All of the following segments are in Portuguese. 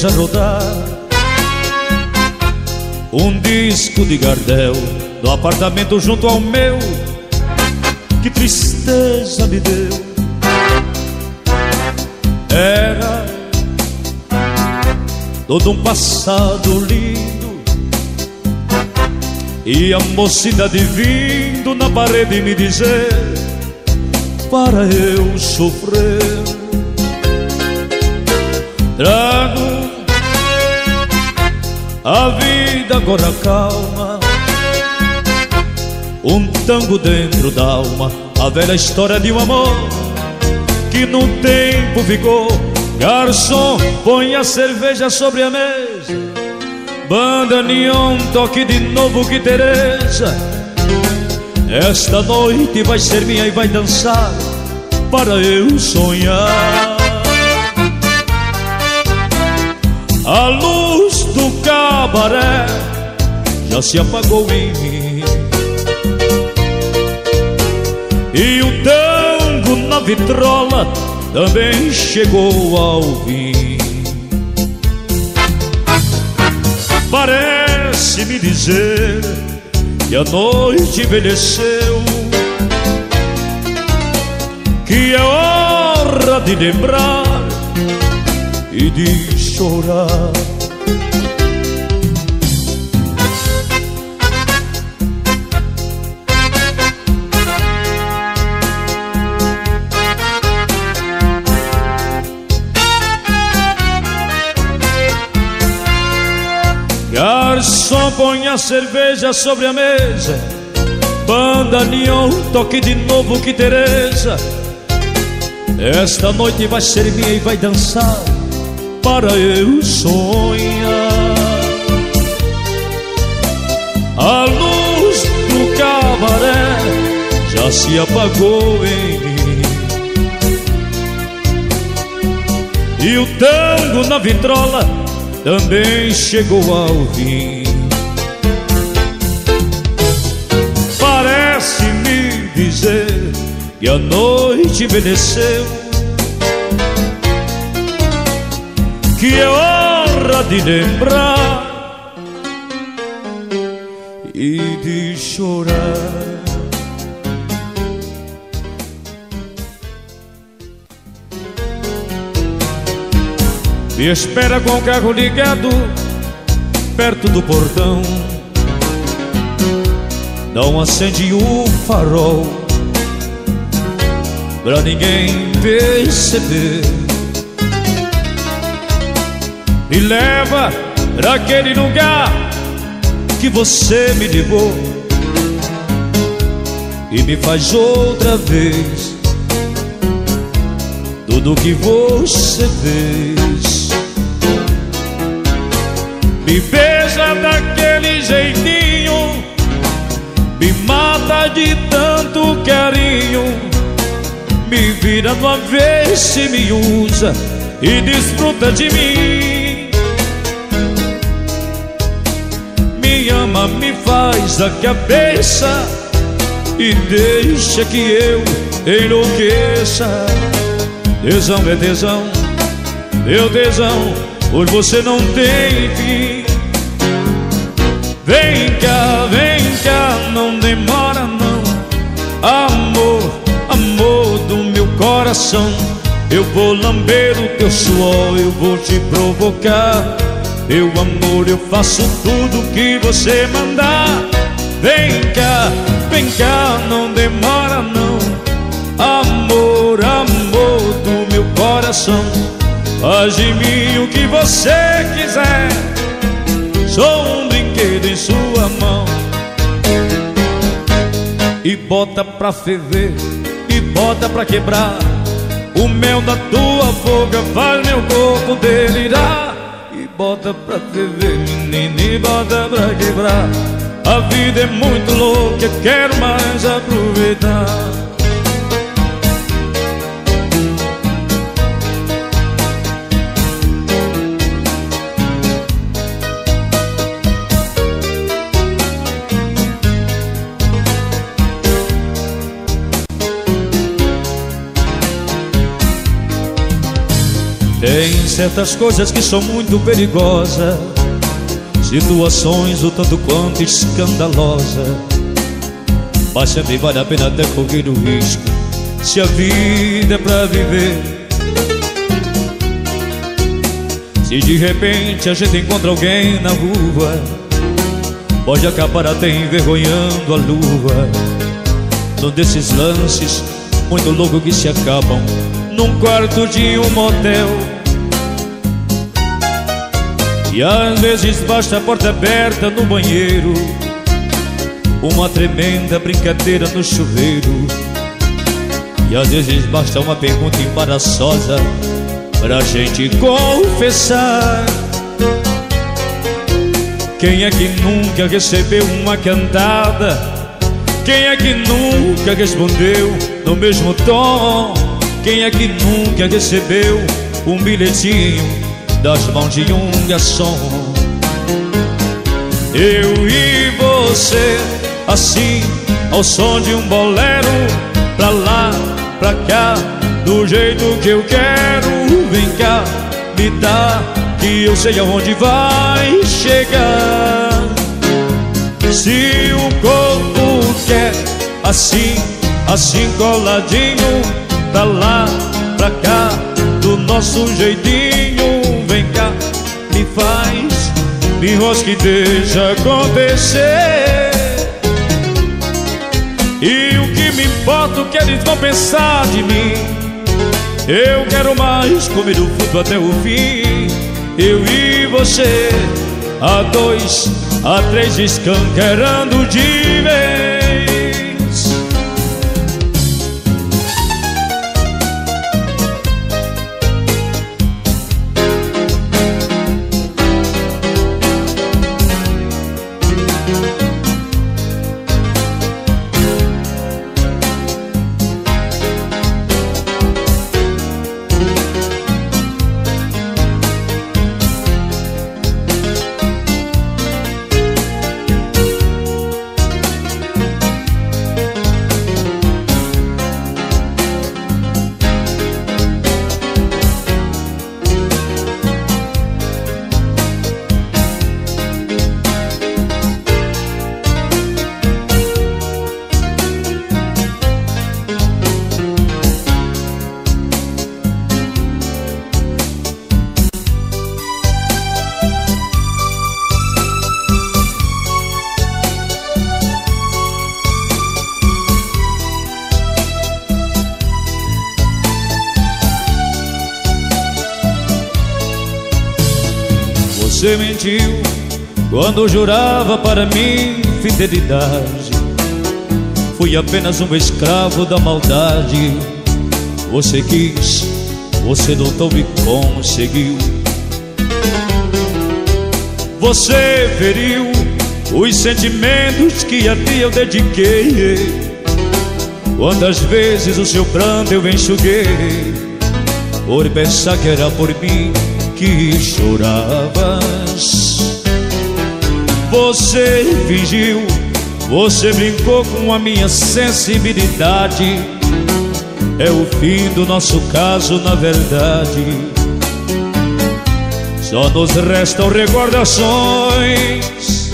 alguém pôs a rodar um disco de Gardel no apartamento junto ao meu. Que tristeza me deu. Era todo um passado lindo e a mocidade vindo na parede me dizer para eu sofrer. Trago a vida agora calma, um tango dentro da alma, a velha história de um amor que no tempo ficou. Garçom, põe a cerveja sobre a mesa. Banda neon, toque de novo que Teresa. Esta noite vai ser minha e vai dançar para eu sonhar. A luz do cabaré já se apagou em mim. E o tango na vitrola também chegou ao fim. Parece me dizer que a noite envelheceu, que é hora de lembrar e de chorar. Garçom, põe a cerveja sobre a mesa. Banda neon, toque de novo que Teresa. Esta noite vai ser minha e vai dançar para eu sonhar. A luz do cabaré já se apagou em mim. E o tango na vitrola também chegou ao fim. Dizer que a noite envelheceu, que é hora de lembrar e de chorar. Me espera com o carro ligado perto do portão. Não acende o farol pra ninguém perceber. Me leva pra aquele lugar que você me levou e me faz outra vez tudo que você fez. Me beija daquele jeitinho, me mata de tanto carinho, me vira no avesso e me usa e desfruta de mim. Me ama, me faz a cabeça e deixa que eu enlouqueça. Tesão é tesão, meu tesão, por você não tem fim. Vem cá, vem cá, não demora não. Amor, do coração. Eu vou lamber o teu suor, eu vou te provocar. Meu amor, eu faço tudo que você mandar. Vem cá, vem cá, não demora não. Amor, amor do meu coração. Faz de mim o que você quiser. Sou um brinquedo em sua mão. E bota pra ferver, bota pra quebrar. O mel da tua boca faz meu corpo delirar. E bota pra ferver, menina, e bota pra quebrar. A vida é muito louca, quero mais aproveitar. Tem certas coisas que são muito perigosas Situações o tanto quanto escandalosa. Mas sempre vale a pena até correr o risco Se a vida é pra viver. Se de repente a gente encontra alguém na rua Pode acabar até envergonhando a lua Num desses lances muito louco que se acabam num quarto de um motel. E às vezes basta a porta aberta no banheiro, uma tremenda brincadeira no chuveiro. E às vezes basta uma pergunta embaraçosa pra gente confessar. Quem é que nunca recebeu uma cantada? Quem é que nunca respondeu no mesmo tom? Quem é que nunca recebeu um bilhetinho das mãos de um garçom? Eu e você, assim, ao som de um bolero, pra lá, pra cá, do jeito que eu quero. Vem cá, me dá, que eu sei aonde vai chegar. Se o corpo quer assim, assim coladinho, pra lá, pra cá, do nosso jeitinho, vem cá, me faz, me rosque deixa acontecer. E o que me importa o que eles vão pensar de mim? Eu quero mais comer o fruto até o fim. Eu e você, a dois a três escancarando de vez. Você mentiu quando jurava para mim fidelidade. Fui apenas um escravo da maldade. Você quis, você lutou e conseguiu. Você feriu os sentimentos que a ti eu dediquei. Quantas vezes o seu pranto eu enxuguei por pensar que era por mim que Você fingiu, você brincou com a minha sensibilidade. É o fim do nosso caso, na verdade. Só nos restam recordações.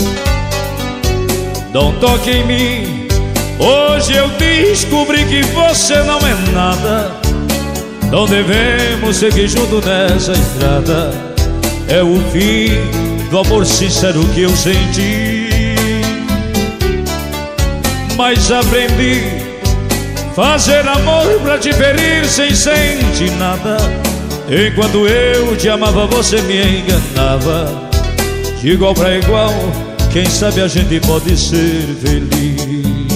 Não toque em mim. Hoje eu descobri que você não é nada não devemos seguir junto nessa estrada É o fim do amor sincero que eu senti. Mas aprendi Fazer amor pra te ferir sem sentir nada. Enquanto eu te amava você me enganava. De igual pra igual Quem sabe a gente pode ser feliz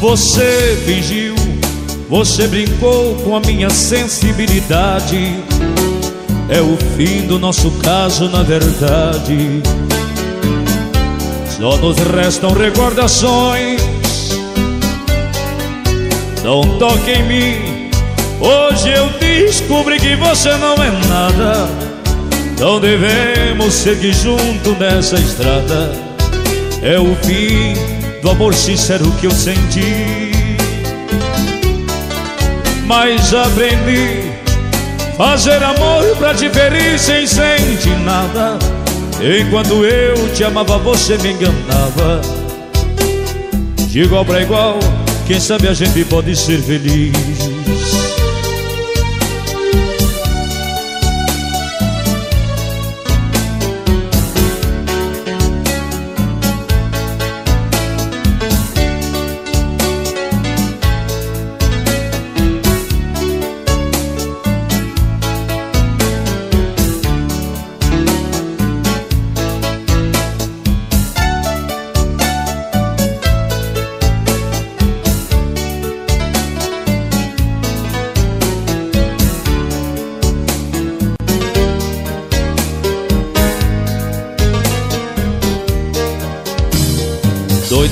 Você fingiu, você brincou com a minha sensibilidade. É o fim do nosso caso, na verdade. Só nos restam recordações. Não toque em mim. Hoje eu descobri que você não é nada. Não devemos seguir junto nessa estrada. É o fim do amor sincero que eu senti. Mas aprendi fazer amor pra te ferir sem sentir nada. Enquanto eu te amava, você me enganava. De igual pra igual, quem sabe a gente pode ser feliz.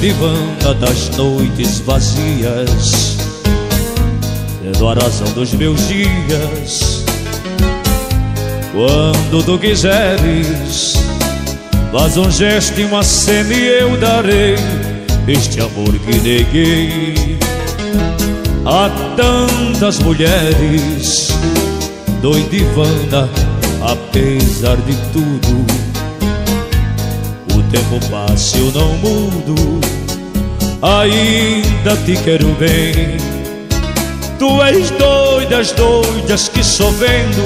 Divana das noites vazias Tendo a razão dos meus dias. Quando tu quiseres Faz um gesto e uma cena e eu darei Este amor que neguei A tantas mulheres. Doidivana, apesar de tudo tempo passa eu não mudo ainda te quero bem. Tu és doidas, doidas que só vendo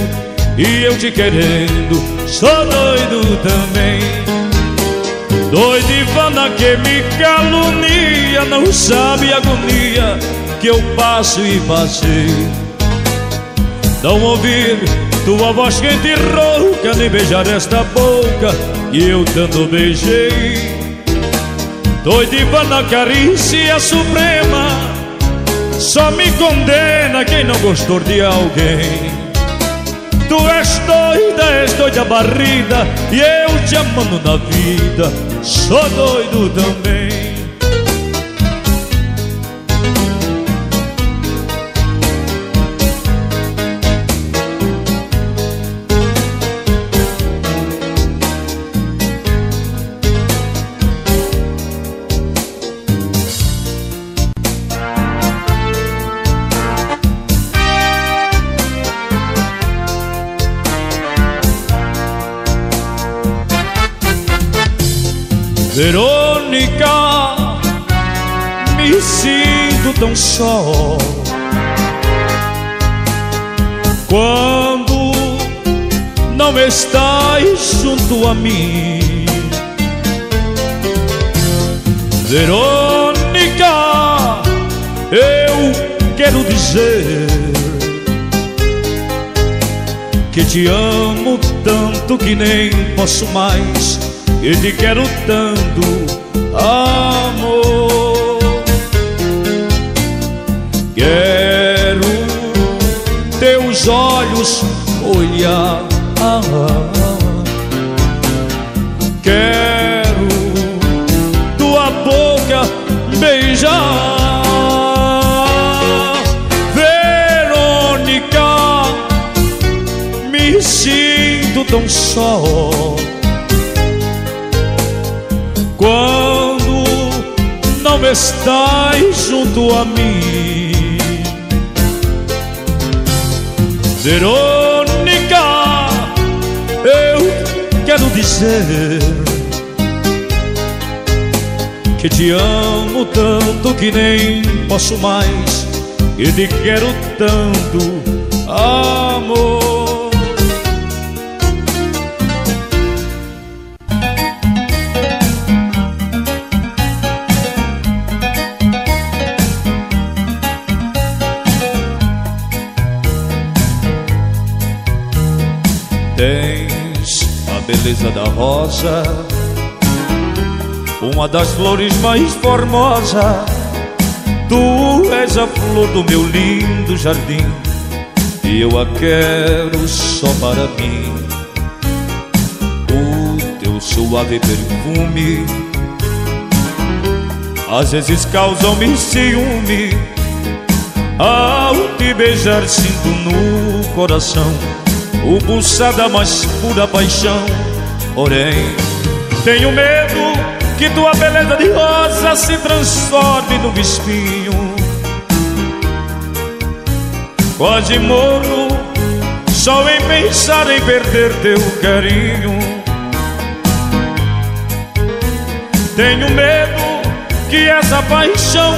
e eu te querendo, sou doido também. Doido Ivana que me calunia, não sabe a agonia que eu passo e passei. Não ouvir tua voz quente e rouca, nem beijar esta boca que eu tanto beijei. Doidiva na carícia suprema. Só me condena quem não gostou de alguém. Tu és doida, és doida barrida E eu te amando na vida. Sou doido também Verônica, me sinto tão só quando não estás junto a mim. Verônica, eu quero dizer que te amo tanto que nem posso mais e te quero tanto, amor. Quero teus olhos olhar, quero tua boca beijar. Verônica, me sinto tão só estás junto a mim. Verônica, eu quero dizer que te amo tanto que nem posso mais e te quero tanto, amor. Beleza da rosa, uma das flores mais formosa. Tu és a flor do meu lindo jardim, e eu a quero só para mim. O teu suave perfume, às vezes causa-me ciúme, Ao te beijar sinto no coração O pulsar da mais pura paixão Porém, tenho medo que tua beleza de rosa se transforme num espinho. Quase morro só em pensar em perder teu carinho. Tenho medo que essa paixão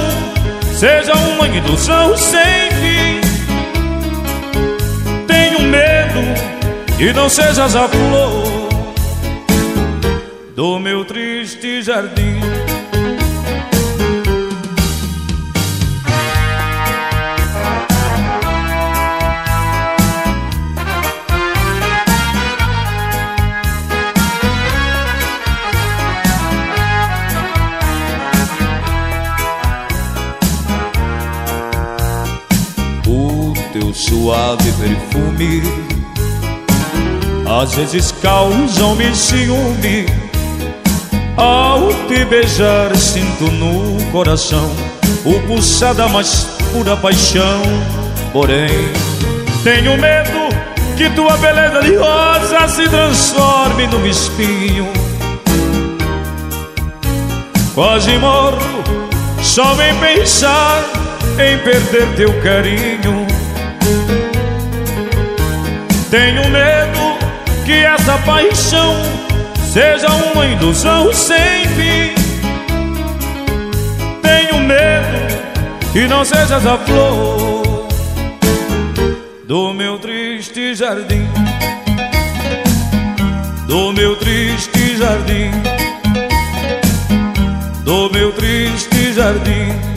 seja uma ilusão sem que não sejas a flor do meu triste jardim. suave perfume Às vezes causam-me ciúme. Ao te beijar sinto no coração O pulsar da mais pura paixão. Porém, tenho medo que tua beleza de rosa se transforme num espinho. Quase morro só em pensar em perder teu carinho. Tenho medo que essa paixão seja uma ilusão sem fim. Tenho medo que não sejas a flor do meu triste jardim. Do meu triste jardim. Do meu triste jardim.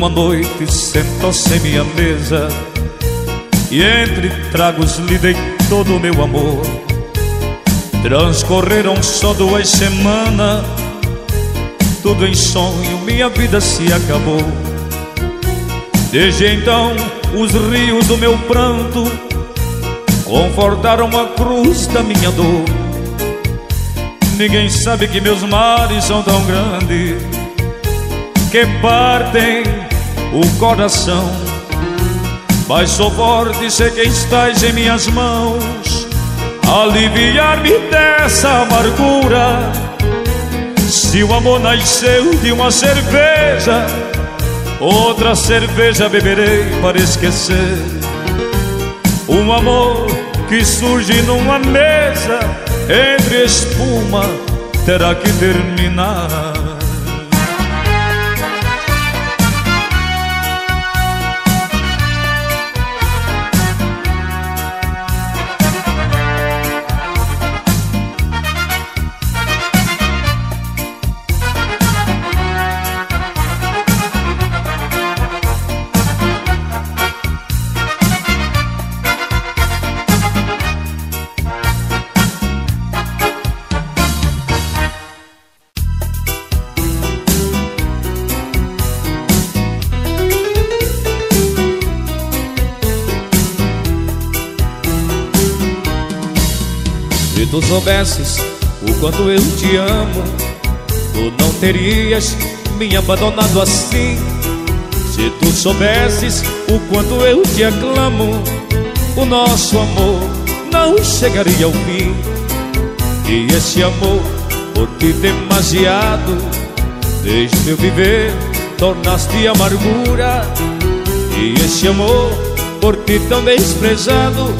Uma noite sentou-se em minha mesa E entre tragos lhe dei todo o meu amor. Transcorreram só duas semanas Tudo em sonho, minha vida se acabou. Desde então os rios do meu pranto Confortaram a cruz da minha dor. Ninguém sabe que meus mares são tão grandes Que partem o coração. Mas sou forte, sei que estás em minhas mãos, aliviar-me dessa amargura. Se o amor nasceu de uma cerveja, outra cerveja beberei para esquecer. Um amor que surge numa mesa entre espuma terá que terminar. Tu soubesses o quanto eu te amo, tu não terias me abandonado assim. Se tu soubesses o quanto eu te aclamo, o nosso amor não chegaria ao fim. E esse amor, por ti demasiado, desde eu viver, tornaste amargura. E esse amor, por ti tão desprezado,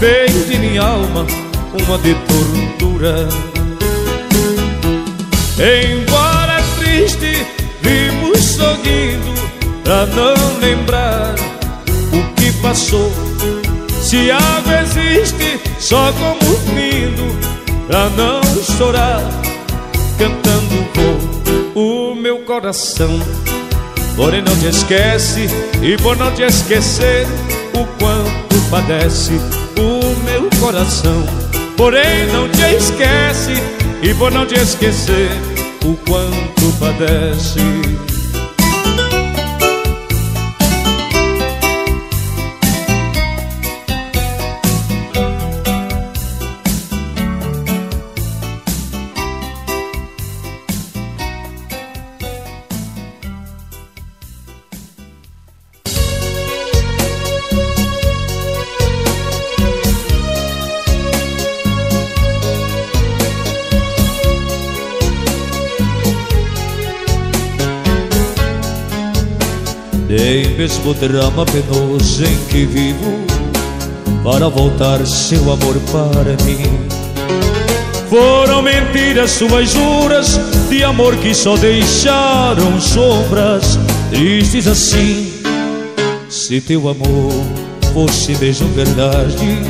fez de minha alma uma de tortura. Embora triste, vimos sorrindo pra não lembrar o que passou. Se água existe, só como vindo pra não chorar, cantando o meu coração. Porém não te esquece e por não te esquecer o quanto padece o meu coração. Porém não te esquece E por não te esquecer O quanto padece mesmo drama penoso em que vivo Para voltar seu amor para mim. Foram mentiras suas juras De amor que só deixaram sombras. Tristes assim Se teu amor fosse mesmo verdade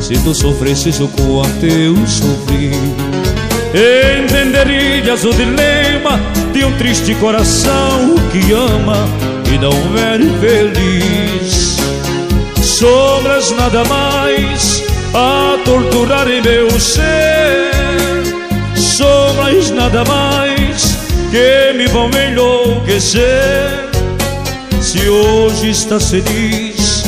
Se tu sofresses o quanto eu sofri. Entenderias o dilema de um triste coração que ama e não é feliz. Sombras nada mais a torturar em meu ser. Sombras nada mais que me vão enlouquecer. Se hoje estás feliz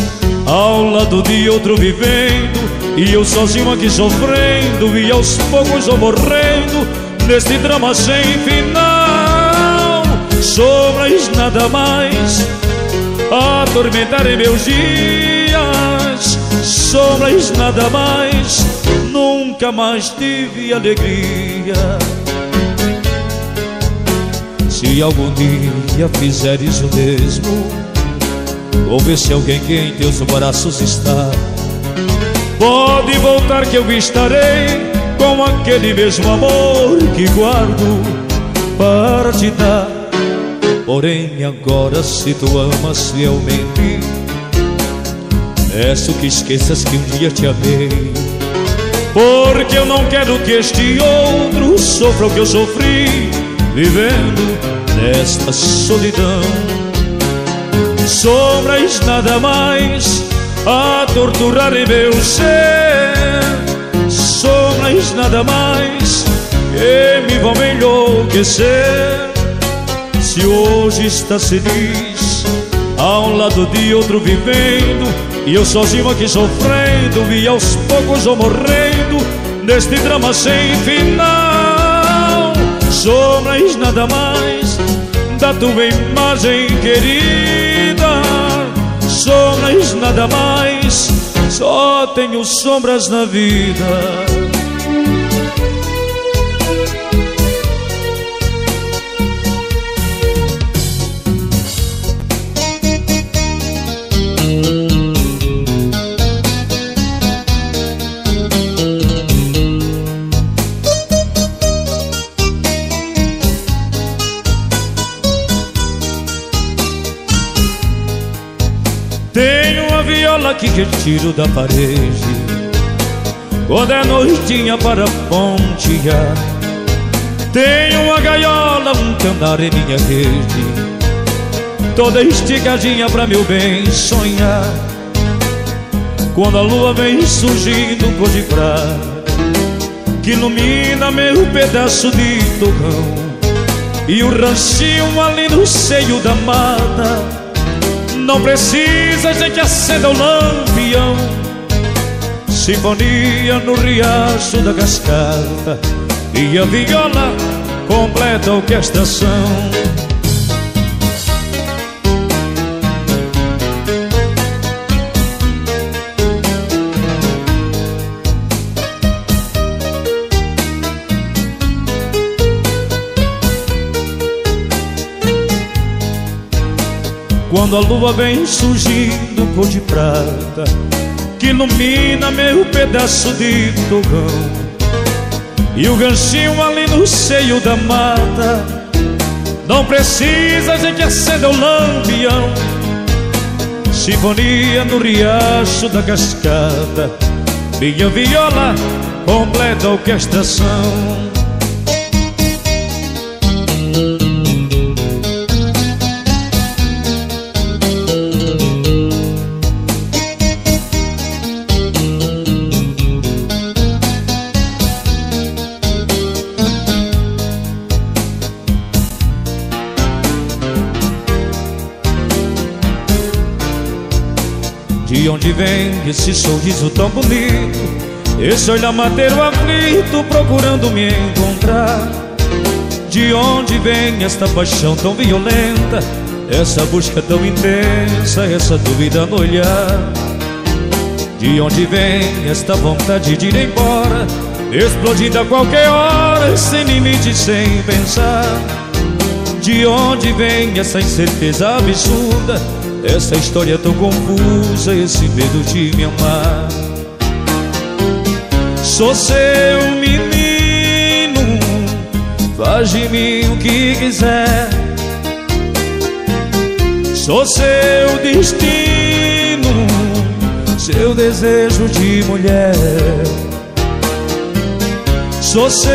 ao lado de outro vivendo e eu sozinho aqui sofrendo E aos poucos vou morrendo Neste drama sem final Sombras nada mais. Atormentarem meus dias Sombras nada mais. Nunca mais tive alegria. Se algum dia fizeres o mesmo Ou ver se alguém que em teus braços está. Pode voltar que eu estarei com aquele mesmo amor que guardo para te dar. Porém, agora se tu amas fielmente, peço que esqueças que um dia te amei. Porque eu não quero que este outro sofra o que eu sofri, vivendo nesta solidão. Sombras nada mais a torturar em meu ser Sombras nada mais que me vão enlouquecer Se hoje estás feliz ao lado de outro vivendo E eu sozinho aqui sofrendo e aos poucos vou morrendo Neste drama sem final Sombras nada mais da tua imagem querida sombras, nada mais. Só tenho sombras na vida. Que retiro da parede. Quando é noitinha para pontear Tenho uma gaiola, um canar em minha rede. Toda esticadinha pra meu bem sonhar. Quando a lua vem surgindo cor de prata Que ilumina meu pedaço de torrão E o ranchinho ali no seio da mata não precisa gente acenda o lampião. Sinfonia no riacho da cascata. E a viola completa a orquestração Quando a lua vem surgindo cor de prata Que ilumina meu pedaço de torrão E o ganchinho ali no seio da mata Não precisa gente acender o lampião. Sinfonia no riacho da cascata Minha viola completa a orquestração vem esse sorriso tão bonito Esse olhar mateiro aflito procurando me encontrar De onde vem esta paixão tão violenta Essa busca tão intensa, essa dúvida no olhar De onde vem esta vontade de ir embora Explodindo a qualquer hora, sem limite, sem pensar De onde vem essa incerteza absurda? Essa história tão confusa, esse medo de me amar. Sou seu menino, faz de mim o que quiser. Sou seu destino, seu desejo de mulher. Sou seu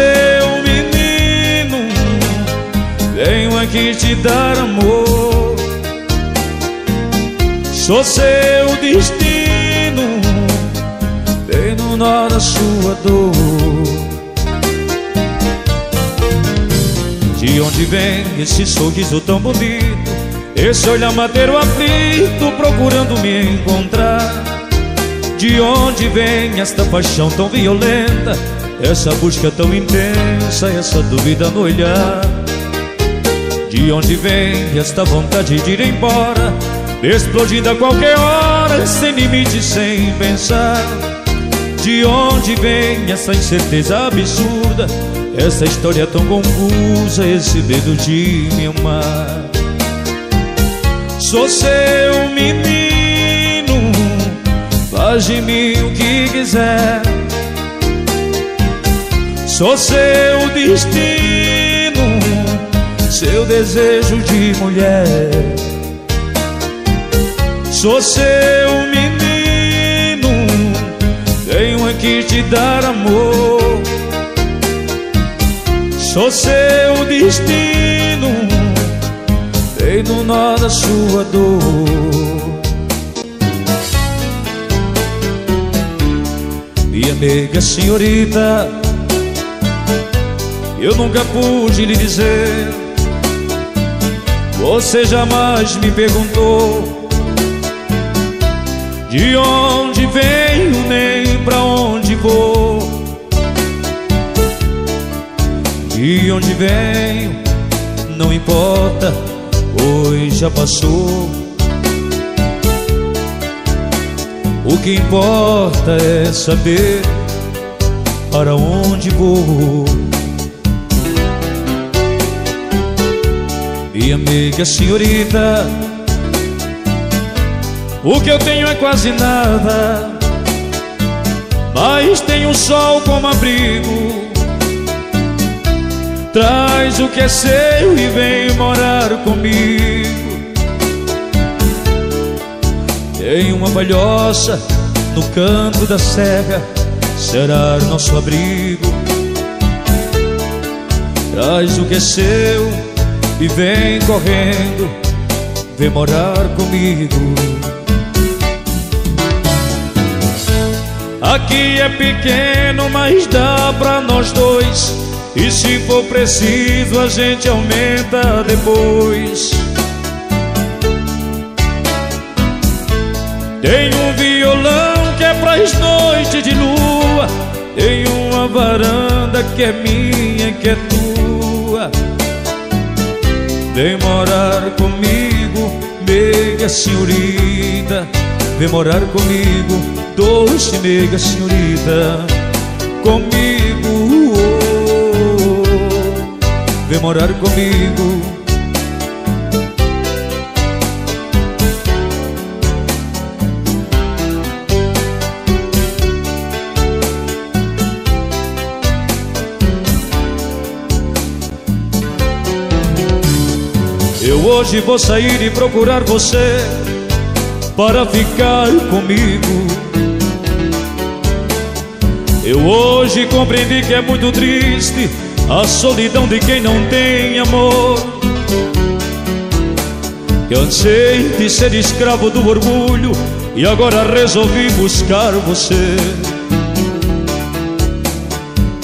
menino, venho aqui te dar amor. Sou seu destino, bem no nó da sua dor. De onde vem esse sorriso tão bonito? Esse olhar madeiro aflito procurando me encontrar De onde vem esta paixão tão violenta Essa busca tão intensa, essa dúvida no olhar De onde vem esta vontade de ir embora Explodindo a qualquer hora, sem limite, sem pensar De onde vem essa incerteza absurda Essa história tão confusa, esse medo de me amar Sou seu menino, faz de mim o que quiser. Sou seu destino, seu desejo de mulher. Sou seu menino, venho aqui te dar amor. Sou seu destino Sei no nó da sua dor Minha amiga senhorita Eu nunca pude lhe dizer Você jamais me perguntou De onde venho nem pra onde vou De onde venho não importa pois já passou. O que importa é saber para onde vou. Minha amiga senhorita, o que eu tenho é quase nada, mas tenho o sol como abrigo. Traz o que é seu e vem morar comigo. Tem uma palhoça no canto da serra Será nosso abrigo. Traz o que é seu e vem correndo Vem morar comigo Aqui é pequeno, mas dá pra nós dois. E se for preciso a gente aumenta depois. Tem um violão que é pras noites de lua. Tem uma varanda que é minha, que é tua. Vem morar comigo, meiga senhorita. Vem morar comigo, doce meiga senhorita Comigo, oh vem morar comigo. Eu hoje vou sair e procurar você para ficar comigo. Eu hoje compreendi que é muito triste a solidão de quem não tem amor. Cansei de ser escravo do orgulho e agora resolvi buscar você.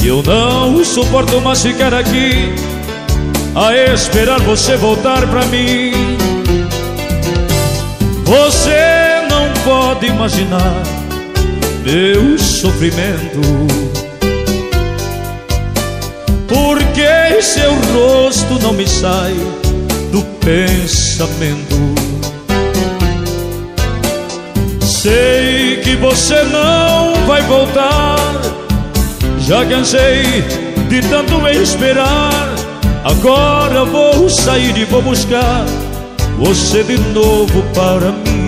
Eu não suporto mais ficar aqui a esperar você voltar pra mim. Você não pode imaginar meu sofrimento porque seu rosto não me sai do pensamento. Sei que você não vai voltar, já cansei de tanto esperar. Agora vou sair e vou buscar você de novo para mim.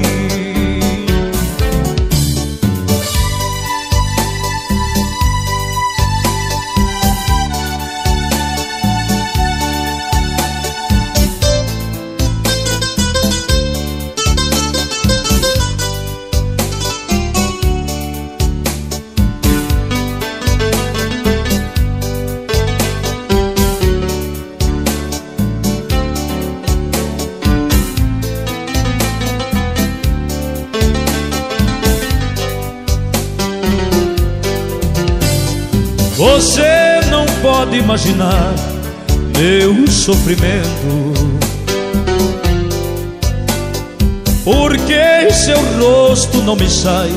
Você não pode imaginar meu sofrimento. Porque seu rosto não me sai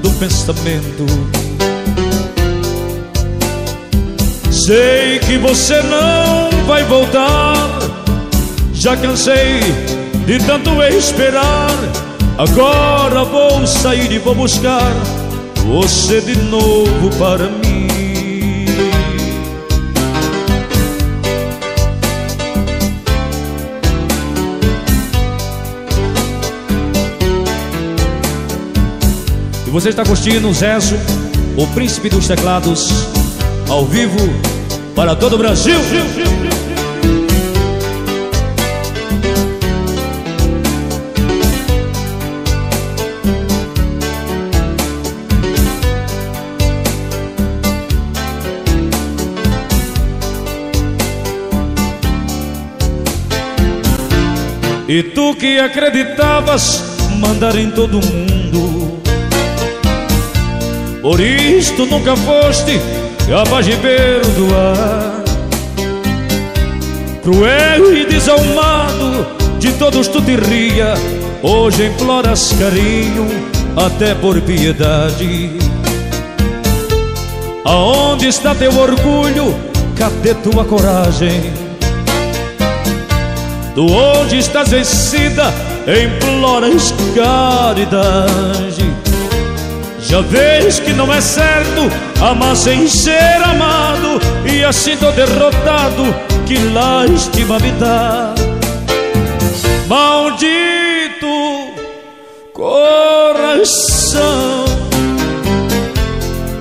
do pensamento. Sei que você não vai voltar. Já cansei de tanto esperar. Agora vou sair e vou buscar você de novo para mim. E você está curtindo Zezo, o príncipe dos teclados, ao vivo para todo o Brasil. E tu que acreditavas mandar em todo mundo Por isto nunca foste capaz de perdoar Cruel e desalmado, de todos tu te ria Hoje imploras carinho, até por piedade Aonde está teu orgulho? Cadê tua coragem? Tu hoje estás vencida, imploras caridade. Já vês que não é certo amar sem ser amado, e assim tô derrotado, que lástima me dá. Maldito coração,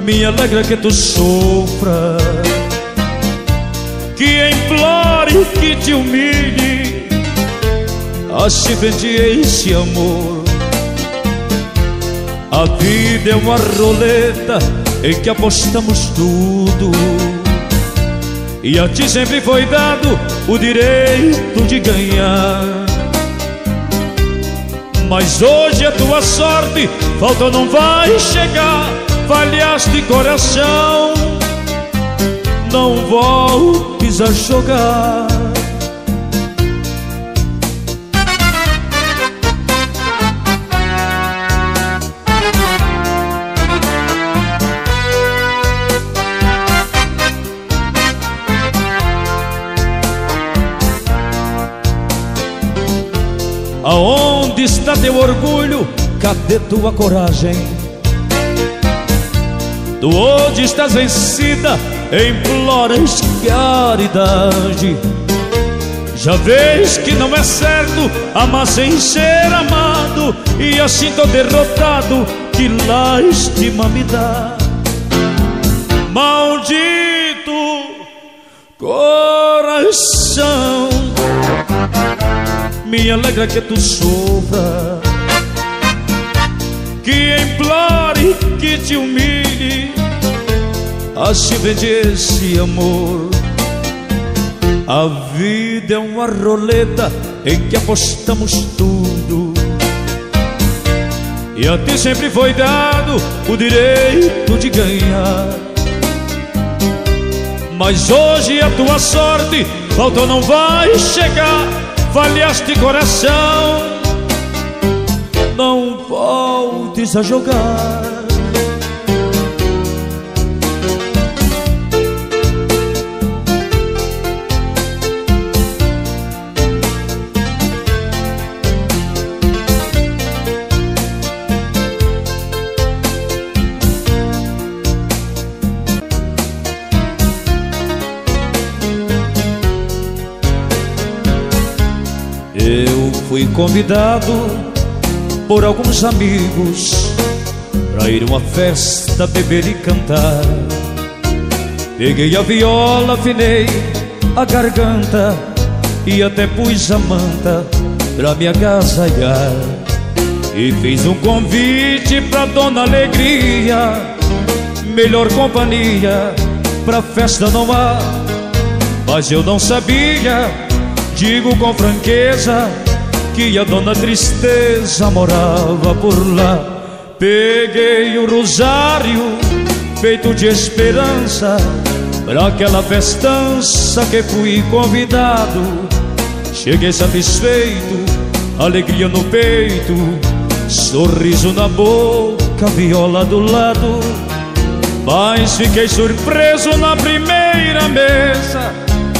me alegra que tu sofra, que implore, que te humilhe Assim vende esse amor A vida é uma roleta em que apostamos tudo. E a ti sempre foi dado o direito de ganhar. Mas hoje a tua sorte falta não vai chegar. Falhaste coração Não voltes a jogar Aonde está teu orgulho? Cadê tua coragem? Tu hoje estás vencida, imploras caridade. Já vês que não é certo amar sem ser amado, e assim tô derrotado, que lástima me dá. Maldito coração me alegra que tu sofra Que implore, que te humilhe Assim vende esse amor. A vida é uma roleta em que apostamos tudo E a ti sempre foi dado o direito de ganhar. Mas hoje a tua sorte faltou não vai chegar falhaste coração, não voltes a jogar. Fui convidado por alguns amigos Pra ir a uma festa, beber e cantar. Peguei a viola, afinei a garganta E até pus a manta pra me agasalhar. E fiz um convite pra Dona Alegria Melhor companhia pra festa não há. Mas eu não sabia, digo com franqueza Que a Dona Tristeza morava por lá. Peguei o rosário feito de esperança Pra aquela festança que fui convidado. Cheguei satisfeito, alegria no peito Sorriso na boca, viola do lado. Mas fiquei surpreso na primeira mesa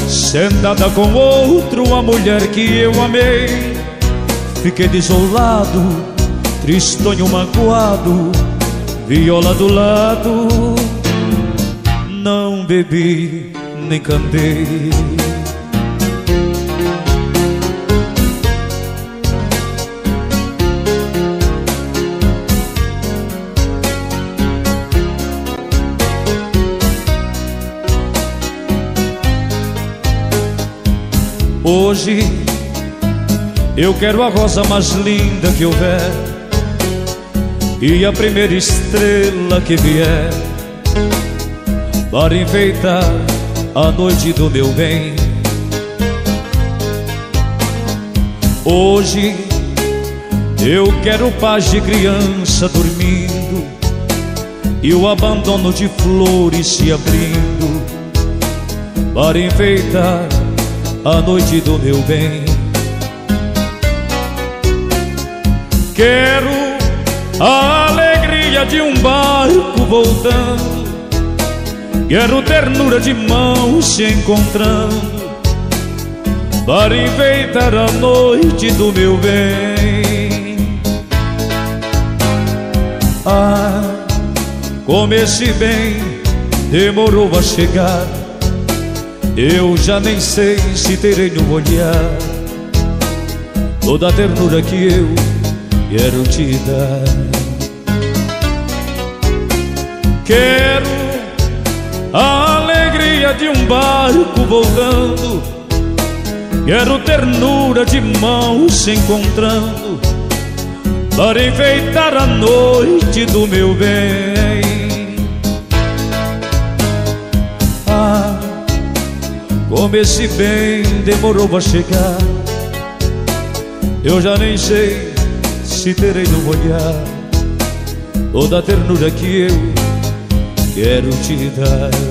Sentada com outro, a mulher que eu amei Fiquei desolado, tristonho magoado Viola do lado não bebi nem cantei. Hoje eu quero a rosa mais linda que houver e a primeira estrela que vier para enfeitar a noite do meu bem. Hoje eu quero paz de criança dormindo e o abandono de flores se abrindo para enfeitar a noite do meu bem. Quero a alegria de um barco voltando. Quero ternura de mãos se encontrando. Para enfeitar a noite do meu bem. Ah, como esse bem demorou a chegar. Eu já nem sei se terei no olhar. Toda a ternura que eu quero te dar Quero a alegria de um barco voltando. Quero ternura de mãos se encontrando para enfeitar a noite do meu bem. Ah, como esse bem demorou a chegar, eu já nem sei se terei no olhar toda a ternura que eu quero te dar.